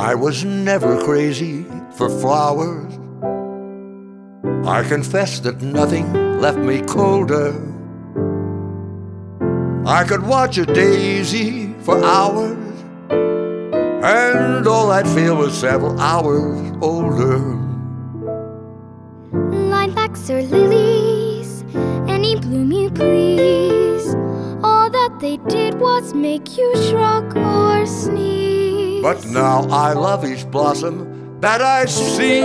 I was never crazy for flowers. I confess that nothing left me colder. I could watch a daisy for hours, and all I'd feel was several hours older. Lilacs or lilies, any bloom you please. All that they did was make you shrug or. But now I love each blossom that I see.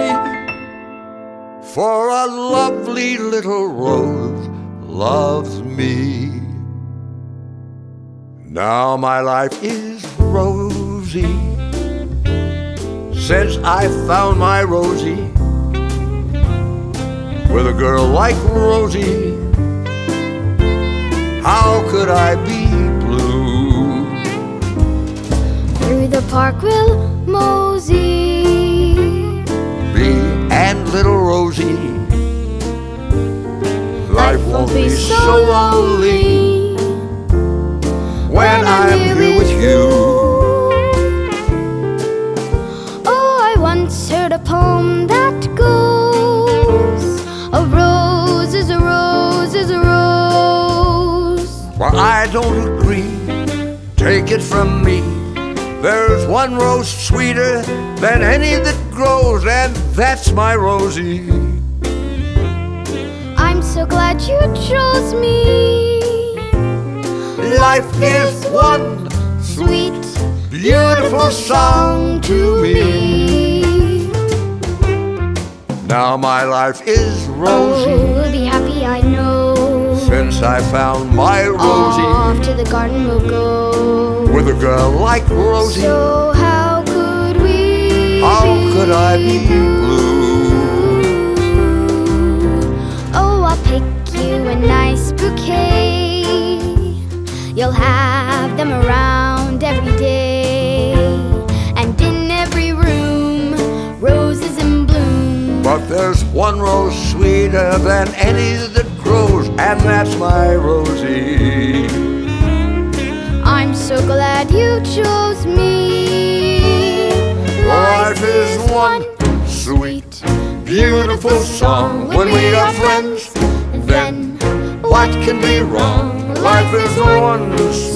For a lovely little rose loves me. Now my life is rosy since I found my Rosie. With a girl like Rosie, how could I be Through the park we'll mosey. Me and little Rosie, life won't be so lonely when I'm here with you. Oh, I once heard a poem that goes A rose is a rose is a rose. Well, I don't agree. Take it from me. There's one rose sweeter than any that grows, and that's my Rosie. I'm so glad you chose me. Life is one Sweet, beautiful song to me. Now my life is Oh, rosy we'll be happy, I know. Since I found my Rosie Off to the garden we'll go. with a girl like Rosie. So how could we? How could I be blue? Oh, I'll pick you a nice bouquet. You'll have them around every day. And in every room, roses in bloom. But there's one rose sweeter than any that grows, and that's my Rosie. I'm so glad you chose me. Life is one sweet, beautiful song. When we are friends, then what can be wrong? Life is one sweet.